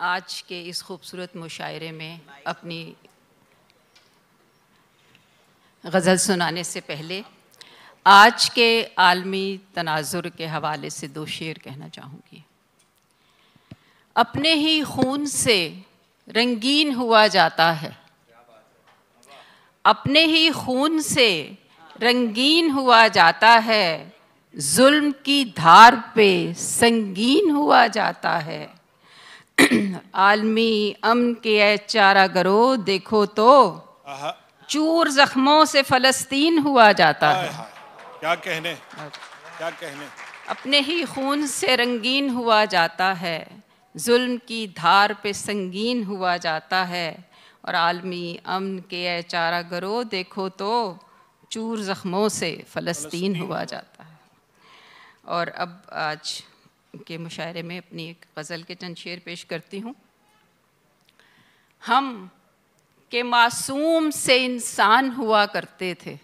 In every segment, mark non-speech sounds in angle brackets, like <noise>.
आज के इस खूबसूरत मुशायरे में अपनी गज़ल सुनाने से पहले आज के आलमी तनाजुर के हवाले से दो शेर कहना चाहूँगी। अपने ही खून से रंगीन हुआ जाता है। अपने ही खून से रंगीन हुआ जाता है। जुल्म की धार पे संगीन हुआ जाता है। आलमी अमन के ए चारा गरो देखो तो। चूर जख्मों से फलस्तीन हुआ जाता है। क्या कहने? क्या कहने? अपने ही खून से रंगीन हुआ जाता है। जुल्म की धार पे संगीन हुआ जाता है। और आलमी अमन के ए चारा गरो देखो तो चूर ज़ख्मों से फ़लस्तीन हुआ। जाता है। और अब आज के मुशायरे में अपनी एक गज़ल के चंद शेर पेश करती हूँ। हम के मासूम से इंसान हुआ करते थे।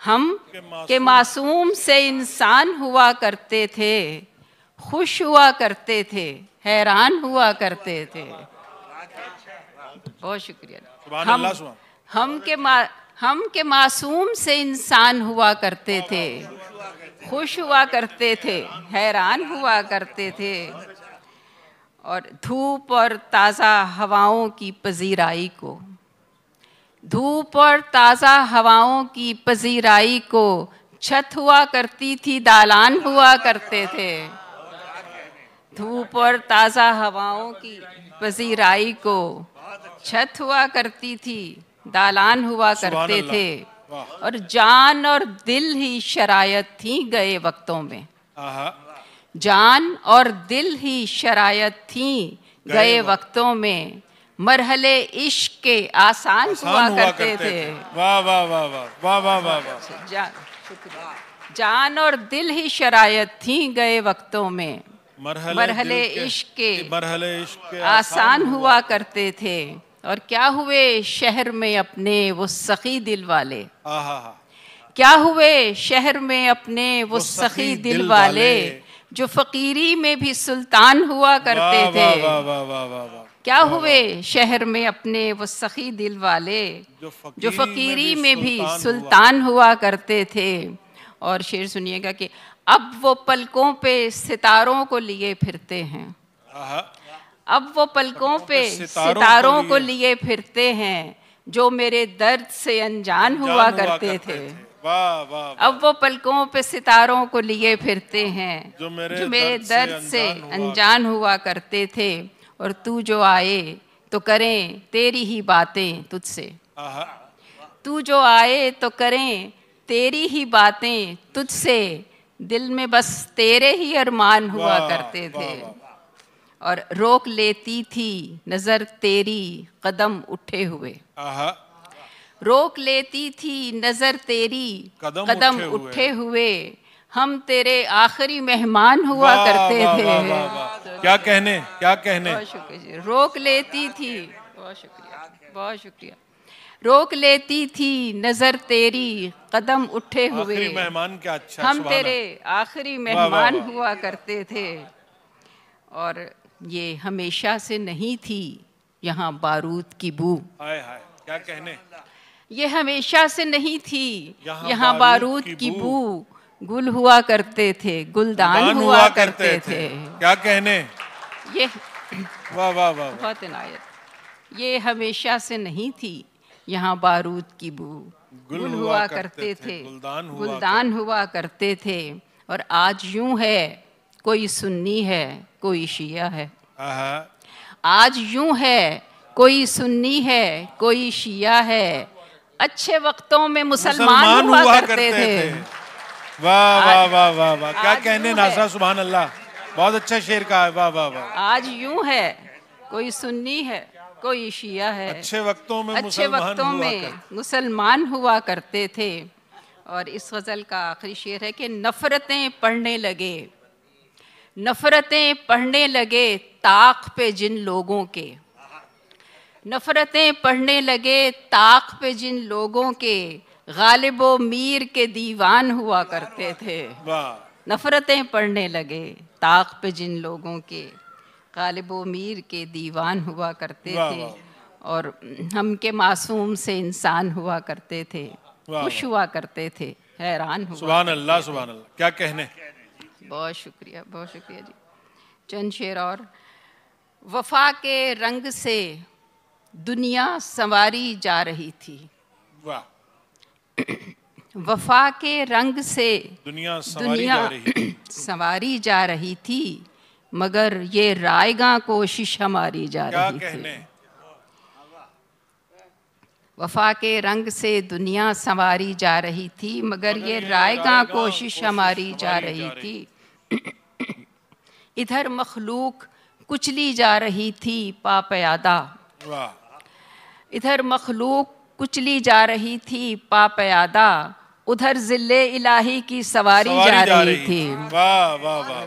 हम के मासूम। से इंसान हुआ करते थे खुश हुआ करते थे हैरान हुआ करते थे। बहुत शुक्रिया। हम हम के मा हम के मासूम से इंसान हुआ करते थे। खुश हुआ करते थे हैरान हुआ करते थे। और धूप और ताज़ा हवाओं की पजीराई को धूप और ताज़ा हवाओं की पजीराई को छत हुआ करती थी दालान हुआ करते थे। धूप और ताज़ा हवाओं की पजीराई को छत हुआ करती थी दालान हुआ करते थे। और जान और दिल ही शरायत थी गए वक्तों में। जान और दिल ही शरायत थी गए वक्तों। में। मरहले इश्क के आसान, आसान हुआ, हुआ करते, करते थे। वाह वाह वाह वाह वाह वाह वाह जा, जान और दिल ही शरायत थी गए वक्तों में। मरहले इश्क के मरहले इश्क के आसान हुआ करते थे। और क्या हुए शहर में अपने वो सखी दिल वाले? क्या हुए शहर में अपने वो, सखी दिल, वाले जो फकीरी में भी सुल्तान हुआ करते थे? क्या हुए शहर में अपने वो सखी दिल वाले? जो फकीरी, जो फकीरी में भी सुल्तान हुआ। करते थे। और शेर सुनिएगा कि अब वो पलकों पे सितारों को लिए फिरते हैं। अब वो पलकों पे सितारों को लिए फिरते हैं जो मेरे दर्द से अनजान हुआ करते थे। वाह वाह अब वो पलकों पे सितारों को लिए फिरते हैं जो मेरे, जो मेरे दर्द से अनजान हुआ करते थे और तू जो आए तो करें तेरी ही बातें तुझसे। तू जो आए तो करें तेरी ही बातें तुझसे। दिल में बस तेरे ही अरमान हुआ करते थे। और रोक लेती थी नज़र तेरी कदम उठे हुए। रोक लेती थी नज़र तेरी कदम, कदम उठे, उठे हुए। हम तेरे आखिरी मेहमान हुआ करते थे। वाह, वाह, वाह। क्या कहने क्या कहने? बहुत शुक्रिया रोक लेती थी बहुत शुक्रिया बहुत शुक्रिया। रोक लेती थी नज़र तेरी कदम उठे हुए। मेहमान क्या अच्छा हम तेरे आखिरी मेहमान हुआ करते थे। और ये हमेशा से नहीं थी यहाँ बारूद की बू। हाय हाय क्या कहने? ये हमेशा से नहीं थी यहाँ बारूद की बू। गुल हुआ करते थे गुलदान दान हुआ करते करते थे। थे। क्या कहने? ये वाह वाह वाह बहुत इनायत। ये हमेशा से नहीं थी यहाँ बारूद की बू। गुल हुआ करते थे, गुलदान हुआ गुलदान हुआ करते थे। और आज यूँ है कोई सुन्नी है कोई शिया है। आज यूँ है कोई सुन्नी है कोई शिया है। अच्छे वक्तों में मुसलमान हुआ हुआ करते करते थे। वाह वाह वाह वाह वाह। क्या कहने यूँ नासा है। अल्लाह बहुत अच्छा शेर का है। वाह वाह वाह। आज यूँ है कोई सुन्नी है कोई शिया है। अच्छे वक्तों में अच्छे वक्तों में मुसलमान हुआ करते थे। और इस गज़ल का आखिरी शेर है कि नफ़रतें पढ़ने लगे। नफ़रतें पढ़ने लगे ताक पे जिन लोगों के। नफ़रतें पढ़ने लगे ताक पे जिन लोगों के गालिब मीर के दीवान हुआ करते थे। नफ़रतें पढ़ने लगे ताक पे जिन लोगों के गालिब मीर के दीवान हुआ करते थे। और हम के मासूम से इंसान हुआ करते थे खुश हुआ करते थे हैरान हुआ सुबह अल्लाह सुबह अल्लाह। क्या कहने? बहुत शुक्रिया बहुत शुक्रिया जी। चंद शेर और वफा के रंग से दुनिया संवारी जा रही थी। वाह। वफा के रंग से दुनिया सवारी दुनिया जा रही <clears throat> संवारी जा रही थी मगर ये रायगा कोशिश हमारी जा क्या रही कहने? थी वफा के रंग से दुनिया संवारी जा रही थी मगर ये रायगा कोशिश हमारी जा रही थी। इधर मखलूक कुचली जा रही थी पापयादा इधर मखलूक कुचली जा रही थी पापयादा उधर ज़िले इलाही की सवारी, सवारी जा, जा रही रही। थी। वाह वाह वाह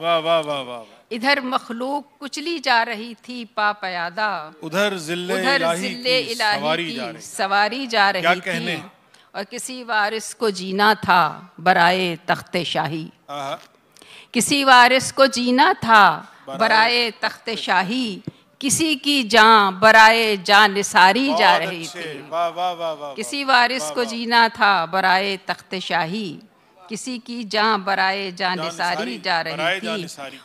वाह। वाह वाह वाह इधर मखलूक कुचली जा रही थी पापयादा उधर ज़िले उधर ज़िले की इलाही सवारी की सवारी जा रही थी। और किसी वारिस को जीना था बराए तख्त शाही। किसी वारिस को जीना था बराए- तख्त शाही। किसी की जान बराए जान निसारी जा रही थी। वाह वाह वाह किसी वारिस को जीना था बराए तख्त शाही। किसी की जान बराए जान निसारी, जा रही थी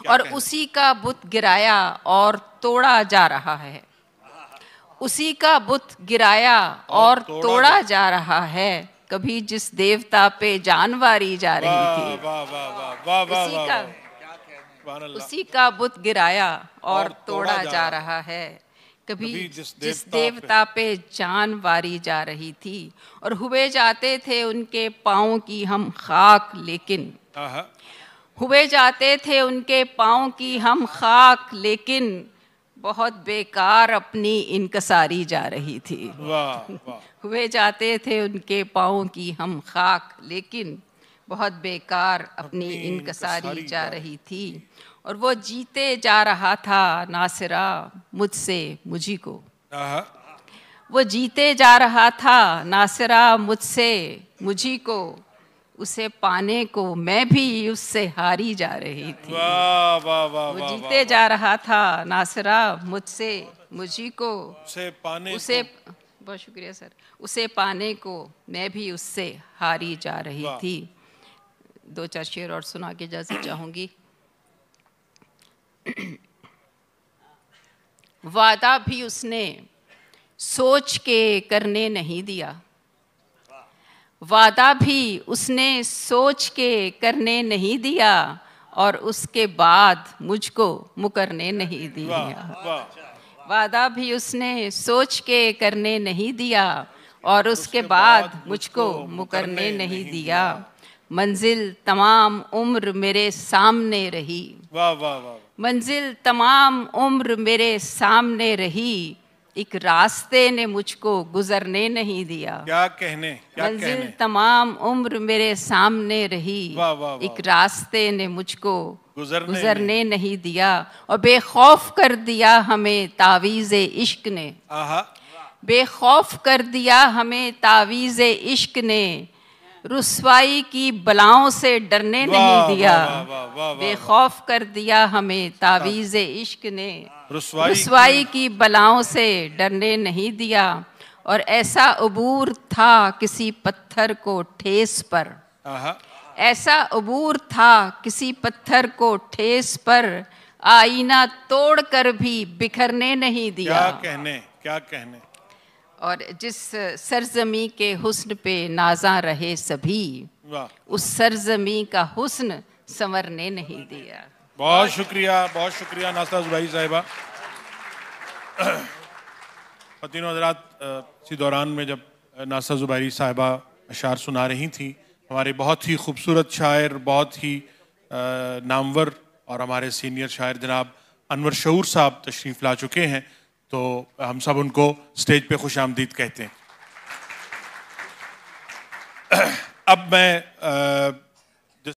और उसी का बुत गिराया और तोड़ा जा रहा है। उसी का बुत गिराया और तोड़ा तोड़ा जा रहा है। कभी जिस देवता पे जानवारी जा रही थी। उसी का उसी का बुत गिराया और तोड़ा जा रहा है। कभी जिस जिस देवता देवता पे जान वारी जा रही थी और हुए जाते थे उनके पाँव की हम खाक लेकिन। हुए जाते थे उनके पाँव की हम खाक लेकिन। बहुत बेकार अपनी इनकसारी जा रही थी। वाह वाह। हुए जाते थे उनके पाँव की हम खाक लेकिन बहुत बेकार अपनी इनकसारी जा रही थी। और वो जीते जा रहा था नासिरा मुझसे मुझी को। वो जीते जा रहा था नासिरा मुझसे मुझी को। उसे पाने को मैं भी उससे हारी जा रही थी। वाह वाह वाह वो जीते जा रहा था नासिरा मुझसे मुझी को। उसे पाने उसे बहुत शुक्रिया सर। उसे पाने को मैं भी उससे हारी जा रही थी। दो चार शेर और सुना के इजाज़त चाहूँगी। वादा भी उसने सोच के करने नहीं दिया। वादा भी उसने सोच के करने नहीं दिया और उसके बाद मुझको मुकरने नहीं दिया। वादा भी उसने सोच के करने नहीं दिया और उसके बाद मुझको मुकरने नहीं दिया। मंजिल तमाम उम्र मेरे सामने रही। वाह वाह वाह। मंजिल तमाम उम्र मेरे सामने रही। एक रास्ते ने मुझको गुजरने नहीं दिया। क्या कहने क्या मंजिल कहने? तमाम उम्र मेरे सामने रही। वा, वा, वा, एक रास्ते ने मुझको गुजरने गुजरने नहीं दिया और बेखौफ कर दिया हमें तावीज इश्क ने। आहा। बेखौफ कर दिया हमें तावीज इश्क ने। रुसवाई की बलाओं से डरने नहीं दिया। बेखौफ कर दिया हमें तावीज इश्क ने। रुसवाई रुसवाई की बलाओं से डरने नहीं दिया। और ऐसा अबूर था किसी पत्थर को ठेस पर। ऐसा अबूर था किसी पत्थर को ठेस पर। आईना तोड़ कर भी बिखरने नहीं दिया। क्या कहने क्या कहने। और जिस सरजमी के हुस्न पे नाजा रहे सभी उस सरजमी का हुस्न संवरने नहीं दिया। बहुत शुक्रिया बहुत शुक्रिया नास्ता जुबाई साहिबा। तीनों हजरात इसी दौरान में जब नासा जुबारी साहिबा अशार सुना रही थी हमारे बहुत ही खूबसूरत शायर बहुत ही नामवर और हमारे सीनियर शायर जनाब अनवर शऊर साहब तशरीफ़ ला चुके हैं। तो हम सब उनको स्टेज पे खुश आमदीद कहते हैं। <clears throat> अब मैं अ,